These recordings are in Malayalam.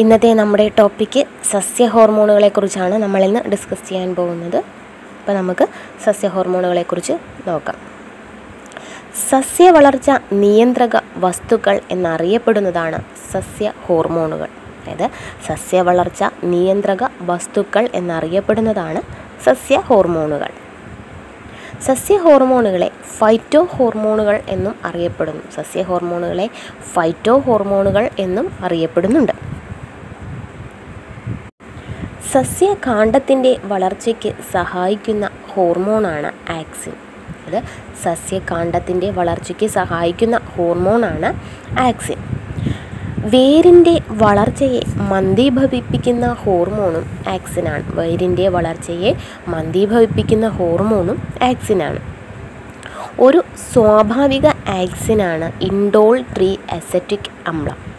ഇന്നത്തെ നമ്മുടെ ടോപ്പിക്ക് സസ്യ ഹോർമോണുകളെക്കുറിച്ചാണ് നമ്മളിന്ന് ഡിസ്കസ് ചെയ്യാൻ പോകുന്നത്. അപ്പോൾ നമുക്ക് സസ്യ ഹോർമോണുകളെക്കുറിച്ച് നോക്കാം. സസ്യ വളർച്ച നിയന്ത്രക വസ്തുക്കൾ എന്നറിയപ്പെടുന്നതാണ് സസ്യ ഹോർമോണുകൾ അതായത് സസ്യ വളർച്ച നിയന്ത്രക വസ്തുക്കൾ എന്നറിയപ്പെടുന്നതാണ് സസ്യ ഹോർമോണുകൾ സസ്യ ഹോർമോണുകളെ ഫൈറ്റോ ഹോർമോണുകൾ എന്നും അറിയപ്പെടുന്നു. സസ്യ ഹോർമോണുകളെ ഫൈറ്റോ ഹോർമോണുകൾ എന്നും അറിയപ്പെടുന്നുണ്ട്. സസ്യകാണ്ഡത്തിന്റെ വളർച്ചയ്ക്ക് സഹായിക്കുന്ന ഹോർമോണാണ് ആക്സിൻ. അത് സസ്യകാണ്ഡത്തിന്റെ വളർച്ചയ്ക്ക് സഹായിക്കുന്ന ഹോർമോണാണ് ആക്സിൻ. വേരിന്റെ വളർച്ചയെ മന്ദീഭവിപ്പിക്കുന്ന ഹോർമോണും ആക്സിനാണ്. വേരിന്റെ വളർച്ചയെ മന്ദീഭവിപ്പിക്കുന്ന ഹോർമോണും ആക്സിനാണ്. ഒരു സ്വാഭാവിക ആക്സിനാണ് ഇൻഡോൾ ത്രീ അസറ്റിക് അമ്ലം.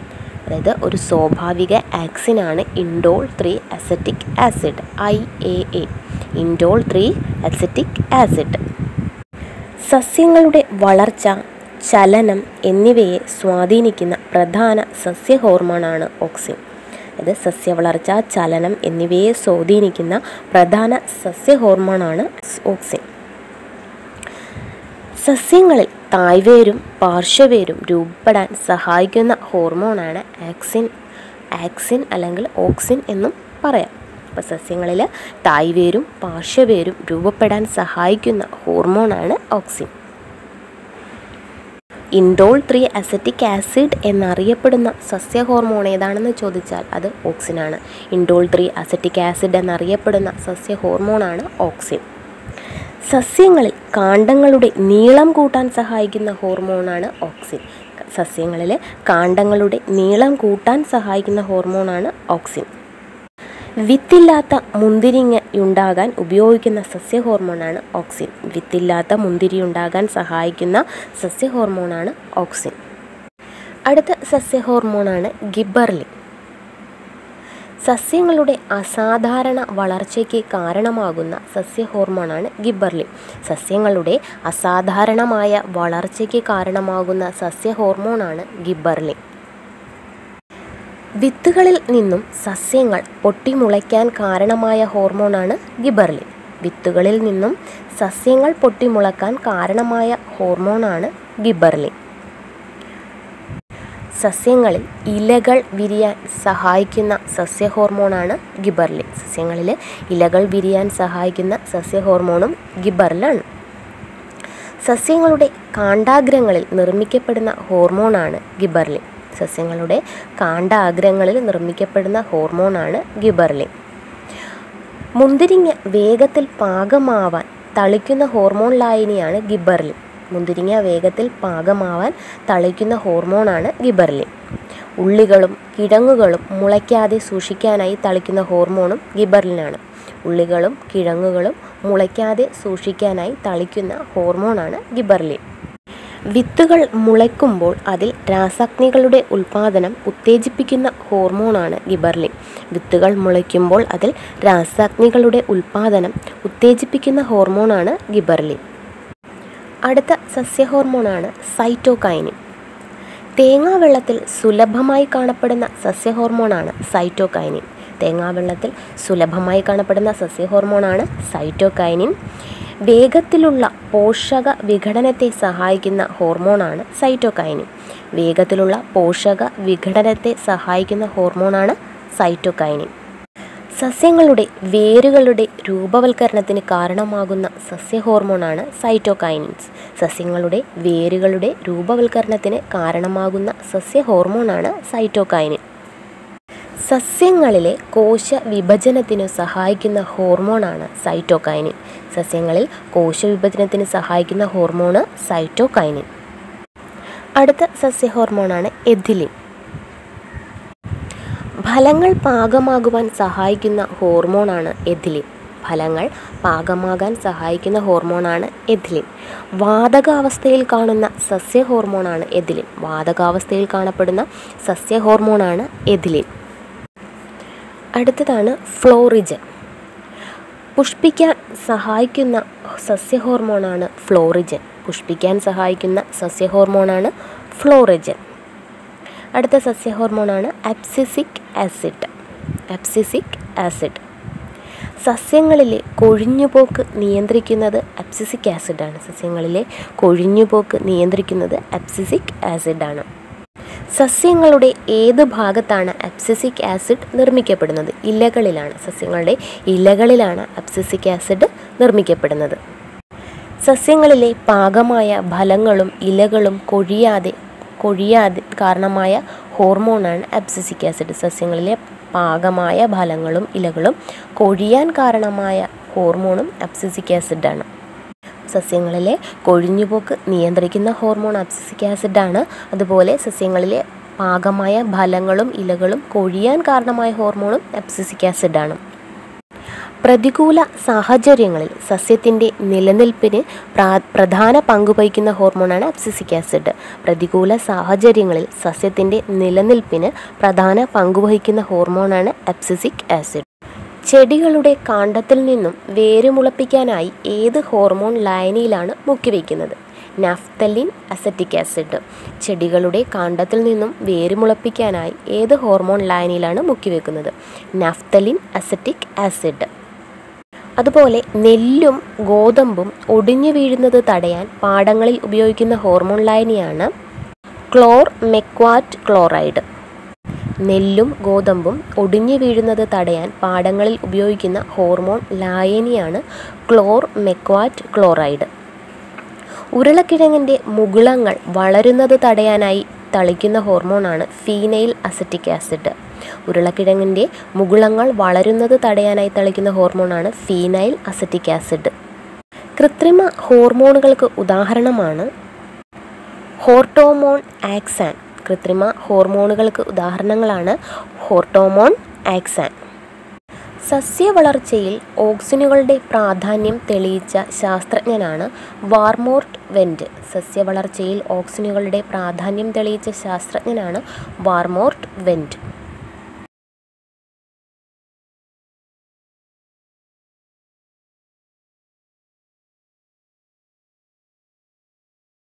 അതായത് ഒരു സ്വാഭാവിക ആക്സിനാണ് indole three acetic acid I A A indole three acetic acid. സസ്യങ്ങളുടെ വളർച്ച ചലനം എന്നിവയെ സ്വാധീനിക്കുന്ന പ്രധാന സസ്യ ഹോർമോണാണ് ഓക്സിൻ. ഇത് സസ്യവളർച്ച ചലനം എന്നിവയെ സ്വാധീനിക്കുന്ന പ്രധാന സസ്യ ഹോർമോണാണ് ഓക്സിൻ. സസ്യങ്ങളിൽ തായ്വേരും പാർശ്വവേരും രൂപപ്പെടാൻ സഹായിക്കുന്ന ഹോർമോണാണ് ആക്സിൻ. ആക്സിൻ അല്ലെങ്കിൽ ഓക്സിൻ എന്നും പറയാം. അപ്പോൾ സസ്യങ്ങളിൽ തായ്വേരും പാർശ്വവേരും രൂപപ്പെടാൻ സഹായിക്കുന്ന ഹോർമോണാണ് auxin. Indole three acetic acid എന്നറിയപ്പെടുന്ന സസ്യ ഹോർമോൺ ഏതാണെന്ന് ചോദിച്ചാൽ അത് ഓക്സിനാണ്. ഇൻഡോൾ ത്രീ അസറ്റിക് ആസിഡ് എന്നറിയപ്പെടുന്ന സസ്യ ഹോർമോണാണ് ഓക്സിൻ. സസ്യങ്ങളിൽ കാണ്ഡങ്ങളുടെ നീളം കൂട്ടാൻ സഹായിക്കുന്ന ഹോർമോണാണ് ഓക്സിൻ. സസ്യങ്ങളിലെ കാണ്ഡങ്ങളുടെ നീളം കൂട്ടാൻ സഹായിക്കുന്ന ഹോർമോണാണ് ഓക്സിൻ. വിത്തില്ലാത്ത മുന്തിരിങ്ങ ഉണ്ടാകാൻ ഉപയോഗിക്കുന്ന സസ്യ ഹോർമോണാണ് ഓക്സിൻ. വിത്തില്ലാത്ത മുന്തിരി ഉണ്ടാകാൻ സഹായിക്കുന്ന സസ്യ ഹോർമോണാണ് ഓക്സിൻ. അടുത്ത സസ്യ ഹോർമോണാണ് ഗിബർലിൻ. സസ്യങ്ങളുടെ അസാധാരണ വളർച്ചയ്ക്ക് കാരണമാകുന്ന സസ്യ ഹോർമോണാണ് ഗിബർലിൻ സസ്യങ്ങളുടെ അസാധാരണമായ വളർച്ചയ്ക്ക് കാരണമാകുന്ന സസ്യ ഹോർമോണാണ് ഗിബർലിൻ വിത്തുകളിൽ നിന്നും സസ്യങ്ങൾ പൊട്ടിമുളയ്ക്കാൻ കാരണമായ ഹോർമോണാണ് ഗിബർലിൻ വിത്തുകളിൽ നിന്നും സസ്യങ്ങൾ പൊട്ടിമുളക്കാൻ കാരണമായ ഹോർമോണാണ് ഗിബർലിൻ സസ്യങ്ങളിൽ ഇലകൾ വിരിയാൻ സഹായിക്കുന്ന സസ്യ ഹോർമോണാണ് ഗിബർലിൻ. സസ്യങ്ങളിൽ ഇലകൾ വിരിയാൻ സഹായിക്കുന്ന സസ്യ ഹോർമോണും ഗിബർലാണ്. സസ്യങ്ങളുടെ കാണ്ടാഗ്രങ്ങളിൽ നിർമ്മിക്കപ്പെടുന്ന ഹോർമോണാണ് ഗിബർലിൻ. സസ്യങ്ങളുടെ കാണ്ടാഗ്രങ്ങളിൽ നിർമ്മിക്കപ്പെടുന്ന ഹോർമോണാണ് ഗിബർലിൻ. മുന്തിരിങ്ങ വേഗത്തിൽ പാകമാവാൻ തളിക്കുന്ന ഹോർമോൺ ലായനിയാണ് ഗിബർലിൻ. മുന്തിരിങ്ങ വേഗത്തിൽ പാകമാവാൻ തളിക്കുന്ന ഹോർമോണാണ് ഗിബർലിൻ. ഉള്ളികളും കിഴങ്ങുകളും മുളയ്ക്കാതെ സൂക്ഷിക്കാനായി തളിക്കുന്ന ഹോർമോണും ഗിബർലിനാണ്. ഉള്ളികളും കിഴങ്ങുകളും മുളയ്ക്കാതെ സൂക്ഷിക്കാനായി തളിക്കുന്ന ഹോർമോണാണ് ഗിബർലിൻ. വിത്തുകൾ മുളയ്ക്കുമ്പോൾ അതിൽ രാസാഗ്നികളുടെ ഉൽപ്പാദനം ഉത്തേജിപ്പിക്കുന്ന ഹോർമോണാണ് ഗിബർലിൻ. വിത്തുകൾ മുളയ്ക്കുമ്പോൾ അതിൽ രാസാഗ്നികളുടെ ഉൽപ്പാദനം ഉത്തേജിപ്പിക്കുന്ന ഹോർമോണാണ് ഗിബർലിൻ. അടുത്ത സസ്യ ഹോർമോണാണ് സൈറ്റോകൈനിൻ തേങ്ങാവെള്ളത്തിൽ സുലഭമായി കാണപ്പെടുന്ന സസ്യ ഹോർമോണാണ് സൈറ്റോകൈനിൻ. തേങ്ങാവെള്ളത്തിൽ സുലഭമായി കാണപ്പെടുന്ന സസ്യ ഹോർമോണാണ് സൈറ്റോകൈനിൻ. വേഗത്തിലുള്ള പോഷക വിഘടനത്തെ സഹായിക്കുന്ന ഹോർമോണാണ് സൈറ്റോകൈനിൻ. വേഗത്തിലുള്ള പോഷക വിഘടനത്തെ സഹായിക്കുന്ന ഹോർമോണാണ് സൈറ്റോകൈനിൻ. സസ്യങ്ങളുടെ വേരുകളുടെ രൂപവൽക്കരണത്തിന് കാരണമാകുന്ന സസ്യ ഹോർമോണാണ് സൈറ്റോകൈനിൻസ്. സസ്യങ്ങളുടെ വേരുകളുടെ രൂപവൽക്കരണത്തിന് കാരണമാകുന്ന സസ്യ ഹോർമോണാണ് സൈറ്റോകൈനിൻ. സസ്യങ്ങളിലെ കോശ വിഭജനത്തിന് സഹായിക്കുന്ന ഹോർമോണാണ് സൈറ്റോകൈനിൻ. സസ്യങ്ങളിൽ കോശ വിഭജനത്തിന് സഹായിക്കുന്ന ഹോർമോണ് സൈറ്റോകൈനിൻ. അടുത്ത സസ്യ ഹോർമോണാണ് എഥിലിൻ. ഫലങ്ങൾ പാകമാകുവാൻ സഹായിക്കുന്ന ഹോർമോണാണ് എഥിലിൻ. ഫലങ്ങൾ പാകമാകാൻ സഹായിക്കുന്ന ഹോർമോണാണ് എഥിലിൻ. വാതകാവസ്ഥയിൽ കാണുന്ന സസ്യ ഹോർമോണാണ് എഥിലിൻ. വാതകാവസ്ഥയിൽ കാണപ്പെടുന്ന സസ്യ ഹോർമോണാണ് എഥിലിൻ. അടുത്തതാണ് ഫ്ലോറിജൻ. പുഷ്പിക്കാൻ സഹായിക്കുന്ന സസ്യ ഹോർമോണാണ് ഫ്ലോറിജൻ. പുഷ്പിക്കാൻ സഹായിക്കുന്ന സസ്യ ഹോർമോണാണ് ഫ്ലോറിജൻ. അടുത്ത സസ്യ ഹോർമോണാണ് അപ്സിസിക് ആസിഡ്. Abscisic acid. സസ്യങ്ങളിലെ കൊഴിഞ്ഞുപോക്ക് നിയന്ത്രിക്കുന്നത് അപ്സിസിക് ആസിഡാണ്. സസ്യങ്ങളിലെ കൊഴിഞ്ഞുപോക്ക് നിയന്ത്രിക്കുന്നത് അപ്സിസിക് ആസിഡാണ്. സസ്യങ്ങളുടെ ഏത് ഭാഗത്താണ് അപ്സിസിക് ആസിഡ് നിർമ്മിക്കപ്പെടുന്നത്? ഇലകളിലാണ്. സസ്യങ്ങളുടെ ഇലകളിലാണ് അപ്സിസിക് ആസിഡ് നിർമ്മിക്കപ്പെടുന്നത്. സസ്യങ്ങളിലെ പാകമായ ഫലങ്ങളും ഇലകളും കൊഴിയാതെ കൊഴിയാതെ കാരണമായ ഹോർമോണാണ് അബ്സസിക് ആസിഡ്. സസ്യങ്ങളിലെ പാകമായ ഫലങ്ങളും ഇലകളും കൊഴിയാൻ കാരണമായ ഹോർമോണും അബ്സസിക് ആസിഡാണ് സസ്യങ്ങളിലെ കൊഴിഞ്ഞുപോക്ക് നിയന്ത്രിക്കുന്ന ഹോർമോൺ അബ്സസിക് ആസിഡാണ് അതുപോലെ സസ്യങ്ങളിലെ പാകമായ ഫലങ്ങളും ഇലകളും കൊഴിയാൻ കാരണമായ ഹോർമോണും അബ്സസിക് ആസിഡാണ് പ്രതികൂല സാഹചര്യങ്ങളിൽ സസ്യത്തിന്റെ നിലനിൽപ്പിന് പ്രാ- പ്രധാന പങ്ക് വഹിക്കുന്ന ഹോർമോണാണ് അബ്സിസിക് ആസിഡ്. പ്രതികൂല സാഹചര്യങ്ങളിൽ സസ്യത്തിന്റെ നിലനിൽപ്പിന് പ്രധാന പങ്ക് വഹിക്കുന്ന ഹോർമോണാണ് അബ്സിസിക് ആസിഡ്. ചെടികളുടെ കാണ്ടത്തിൽ നിന്നും വേരുമുളപ്പിക്കാനായി ഏത് ഹോർമോൺ ലായനിയിലാണ് മുക്കിവെക്കുന്നത്? Naphthalene acetic acid. ചെടികളുടെ കാണ്ടത്തിൽ നിന്നും വേരുമുളപ്പിക്കാനായി ഏത് ഹോർമോൺ ലായനിയിലാണ് മുക്കിവെക്കുന്നത്? Naphthalene acetic acid. അതുപോലെ നെല്ലും ഗോതമ്പും ഒടിഞ്ഞു വീഴുന്നത് തടയാൻ പാടങ്ങളിൽ ഉപയോഗിക്കുന്ന ഹോർമോൺ ലായനിയാണ് ക്ലോർ മെക്വാറ്റ് ക്ലോറൈഡ് നെല്ലും ഗോതമ്പും ഒടിഞ്ഞു വീഴുന്നത് തടയാൻ പാടങ്ങളിൽ ഉപയോഗിക്കുന്ന ഹോർമോൺ ലായനിയാണ് ക്ലോർ മെക്വാറ്റ് ക്ലോറൈഡ് ഉരുളക്കിഴങ്ങിന്റെ മുകുളങ്ങൾ വളരുന്നത് തടയാനായി തളിക്കുന്ന ഹോർമോണാണ് ഫീനൈൽ അസറ്റിക് ആസിഡ്. ഉരുളക്കിഴങ്ങിന്റെ മുകുളങ്ങൾ വളരുന്നത് തടയാനായി തളിക്കുന്ന ഹോർമോണാണ് ഫീനൈൽ അസറ്റിക് ആസിഡ്. കൃത്രിമ ഹോർമോണുകൾക്ക് ഉദാഹരണമാണ് ഹോർട്ടോമോൺ ആക്സാൻ. കൃത്രിമ ഹോർമോണുകൾക്ക് ഉദാഹരണങ്ങളാണ് ഹോർട്ടോമോൺ ആക്സാൻ. സസ്യ വളർച്ചയിൽ ഓക്സിനുകളുടെ പ്രാധാന്യം തെളിയിച്ച ശാസ്ത്രജ്ഞനാണ് വാർമോർട്ട് വെന്റ് സസ്യ വളർച്ചയിൽ ഓക്സിനുകളുടെ പ്രാധാന്യം തെളിയിച്ച ശാസ്ത്രജ്ഞനാണ് വാർമോർട്ട് വെന്റ്